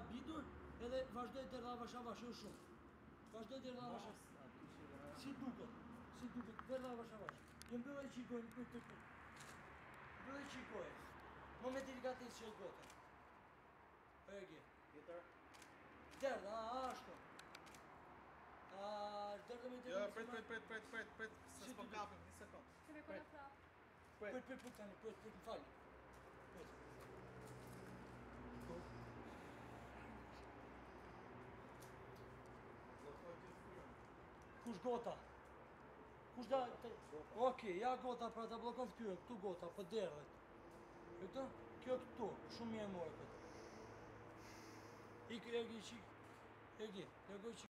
habitur edhe vazhdoj të rrava shavash jo shumë. Vazhdoj të rrava shavash. Si duket? Si duket? Të rrava shavash. Jo mbyllë i qikojnë për të për. Mbyllë i qikojnë. Më me delikatis që e gote. Egi. Tjetër. Derdha, a, ashtu. A, derdha me Jo, prit, prit, prit, prit, prit, prit, se s'po kapim, një sekund. Kemi kona prap. Prit, Prit. prit, tani, prit, prit, më falë. Prit. Kush gota? Kush da... Oke, ja gota pra ta blokon këtyre, këtu gota, për derdhet. E këtu? Kjo këtu, shumë mirë morë këtë. Ik, egi, qik. Egi, egi, qik.